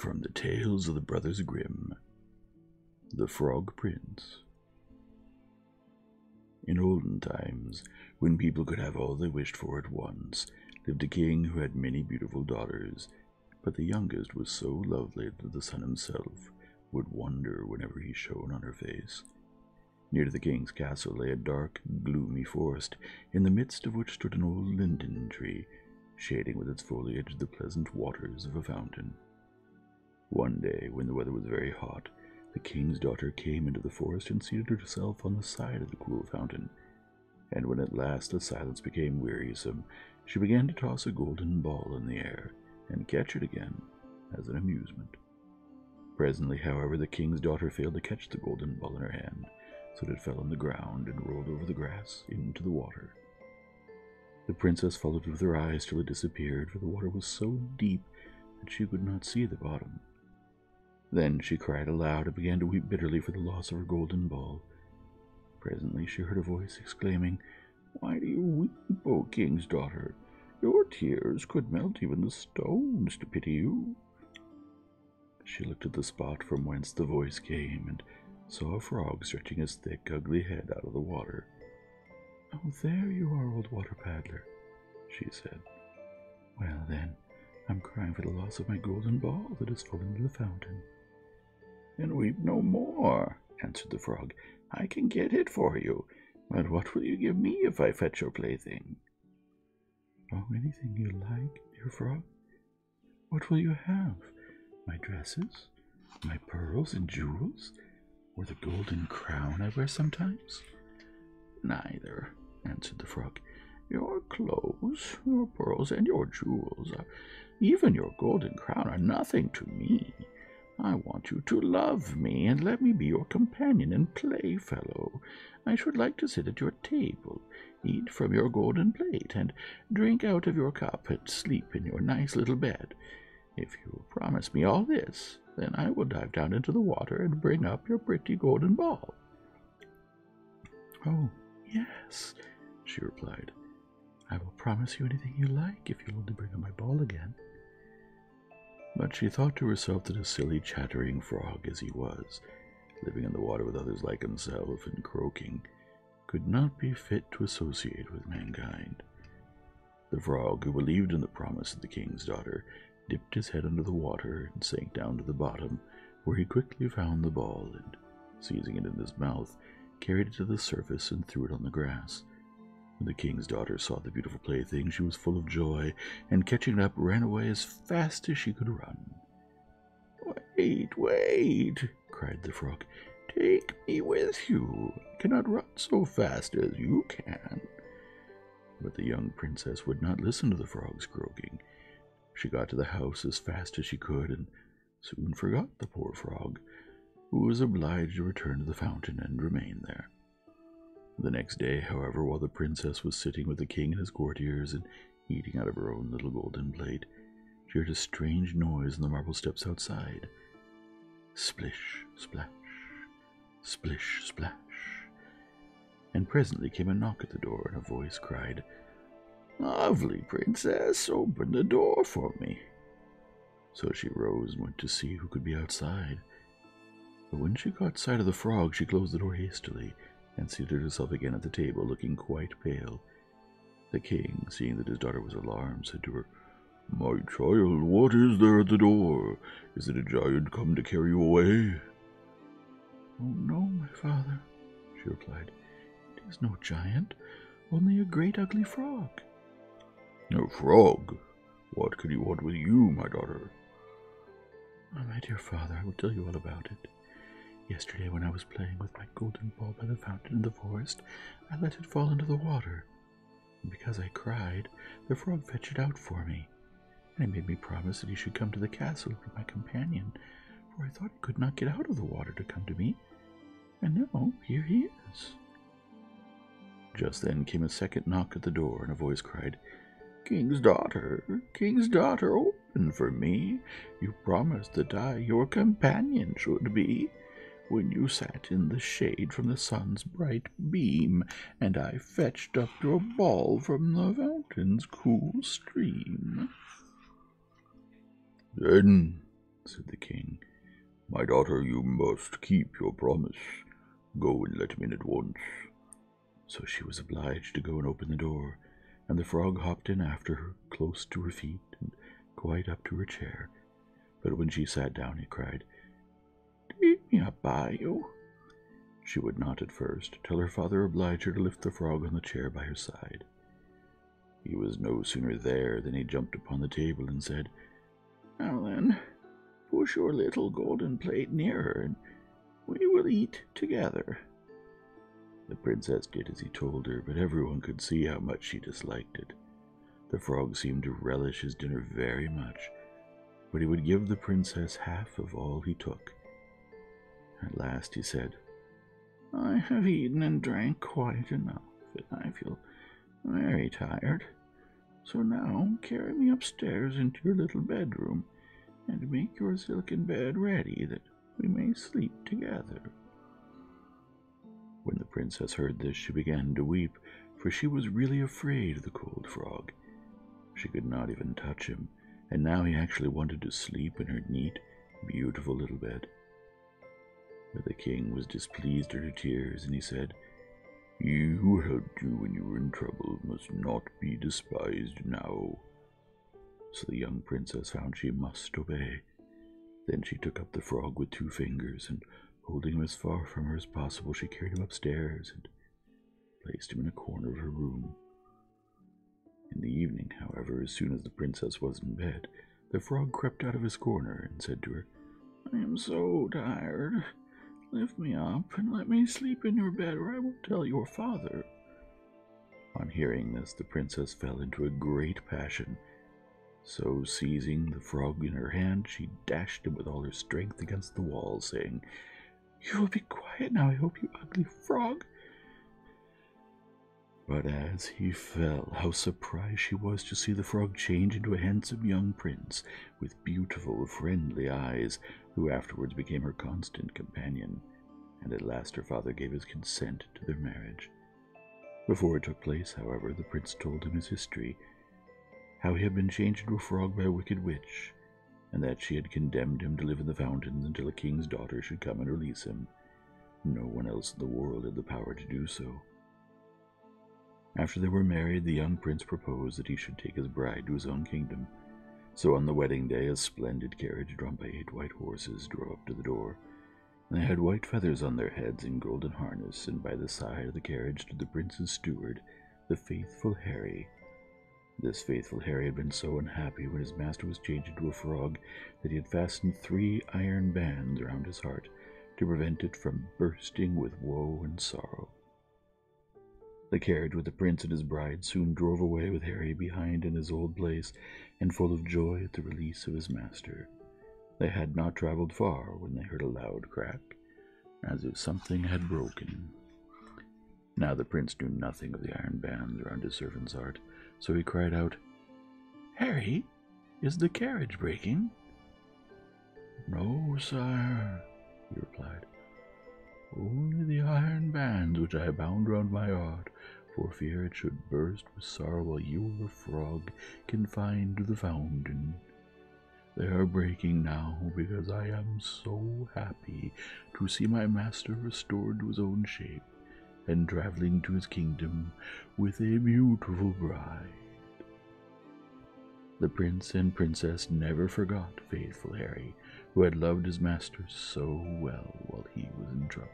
From the Tales of the Brothers Grimm The Frog Prince. In olden times, when people could have all they wished for at once, lived a king who had many beautiful daughters, but the youngest was so lovely that the sun himself would wonder whenever he shone on her face. Near to the king's castle lay a dark, gloomy forest, in the midst of which stood an old linden tree, shading with its foliage the pleasant waters of a fountain. One day, when the weather was very hot, the king's daughter came into the forest and seated herself on the side of the cool fountain. And when at last the silence became wearisome, she began to toss a golden ball in the air and catch it again as an amusement. Presently, however, the king's daughter failed to catch the golden ball in her hand, so that it fell on the ground and rolled over the grass into the water. The princess followed it with her eyes till it disappeared, for the water was so deep that she could not see the bottom. Then she cried aloud and began to weep bitterly for the loss of her golden ball. Presently she heard a voice exclaiming, Why do you weep, O king's daughter? Your tears could melt even the stones to pity you. She looked at the spot from whence the voice came, and saw a frog stretching his thick, ugly head out of the water. Oh, there you are, old water paddler, she said. Well, then, I'm crying for the loss of my golden ball that has fallen into the fountain. Then weep no more, answered the frog. I can get it for you. But what will you give me if I fetch your plaything? Oh, anything you like, dear frog. What will you have? My dresses? My pearls and jewels? Or the golden crown I wear sometimes? Neither, answered the frog. Your clothes, your pearls, and your jewels, even your golden crown, are nothing to me. I want you to love me and let me be your companion and playfellow. I should like to sit at your table, eat from your golden plate, and drink out of your cup, and sleep in your nice little bed. If you will promise me all this, then I will dive down into the water and bring up your pretty golden ball. Oh, yes, she replied. I will promise you anything you like if you'll only bring up my ball again. But she thought to herself that a silly chattering frog as he was, living in the water with others like himself and croaking, could not be fit to associate with mankind. The frog, who believed in the promise of the king's daughter, dipped his head under the water and sank down to the bottom, where he quickly found the ball and, seizing it in his mouth, carried it to the surface and threw it on the grass. When the king's daughter saw the beautiful plaything, she was full of joy, and catching it up, ran away as fast as she could run. Wait, wait, cried the frog. Take me with you. I cannot run so fast as you can. But the young princess would not listen to the frog's croaking. She got to the house as fast as she could, and soon forgot the poor frog, who was obliged to return to the fountain and remain there. The next day, however, while the princess was sitting with the king and his courtiers and eating out of her own little golden plate, she heard a strange noise on the marble steps outside. Splish, splash, splish, splash. And presently came a knock at the door, and a voice cried, Lovely princess, open the door for me. So she rose and went to see who could be outside. But when she caught sight of the frog, she closed the door hastily and seated herself again at the table, looking quite pale. The king, seeing that his daughter was alarmed, said to her, My child, what is there at the door? Is it a giant come to carry you away? Oh, no, my father, she replied. It is no giant, only a great ugly frog. A frog? What can he want with you, my daughter? Oh, my dear father, I will tell you all about it. Yesterday, when I was playing with my golden ball by the fountain in the forest, I let it fall into the water. And because I cried, the frog fetched it out for me. And he made me promise that he should come to the castle and be my companion, for I thought he could not get out of the water to come to me. And now here he is. Just then came a second knock at the door, and a voice cried, King's daughter, king's daughter, open for me. You promised that I your companion should be when you sat in the shade from the sun's bright beam, and I fetched up your ball from the fountain's cool stream. Then, said the king. My daughter, you must keep your promise. Go and let him in at once. So she was obliged to go and open the door, and the frog hopped in after her, close to her feet and quite up to her chair. But when she sat down, he cried, Up by you. She would not at first, till her father obliged her to lift the frog on the chair by her side. He was no sooner there than he jumped upon the table and said, Now then, push your little golden plate nearer, and we will eat together. The princess did as he told her, but everyone could see how much she disliked it. The frog seemed to relish his dinner very much, but he would give the princess half of all he took. At last he said, I have eaten and drank quite enough, and I feel very tired. So now carry me upstairs into your little bedroom, and make your silken bed ready that we may sleep together. When the princess heard this, she began to weep, for she was really afraid of the cold frog. She could not even touch him, and now he actually wanted to sleep in her neat, beautiful little bed. But the king was displeased at her tears, and he said, He who helped you when you were in trouble must not be despised now. So the young princess found she must obey. Then she took up the frog with two fingers, and holding him as far from her as possible, she carried him upstairs and placed him in a corner of her room. In the evening, however, as soon as the princess was in bed, the frog crept out of his corner and said to her, I am so tired. Lift me up and let me sleep in your bed, or I will tell your father. On hearing this, the princess fell into a great passion. So, seizing the frog in her hand, she dashed him with all her strength against the wall, saying, You will be quiet now, I hope, you ugly frog. But as he fell, how surprised she was to see the frog change into a handsome young prince with beautiful, friendly eyes, who afterwards became her constant companion, and at last her father gave his consent to their marriage. Before it took place, however, the prince told him his history, how he had been changed into a frog by a wicked witch, and that she had condemned him to live in the fountains until a king's daughter should come and release him. No one else in the world had the power to do so. After they were married, the young prince proposed that he should take his bride to his own kingdom. So on the wedding day, a splendid carriage drawn by eight white horses drove up to the door. They had white feathers on their heads and golden harness, and by the side of the carriage stood the prince's steward, the faithful Harry. This faithful Harry had been so unhappy when his master was changed into a frog that he had fastened three iron bands around his heart to prevent it from bursting with woe and sorrow. The carriage with the prince and his bride soon drove away with Harry behind in his old place and full of joy at the release of his master. They had not travelled far when they heard a loud crack, as if something had broken. Now the prince knew nothing of the iron bands around his servant's heart, so he cried out, Harry, is the carriage breaking? No, sire, he replied. Only the iron bands which I bound round my heart, for fear it should burst with sorrow while you were a frog confined to the fountain. They are breaking now because I am so happy to see my master restored to his own shape and traveling to his kingdom with a beautiful bride. The prince and princess never forgot faithful Harry, who had loved his master so well while he was in trouble.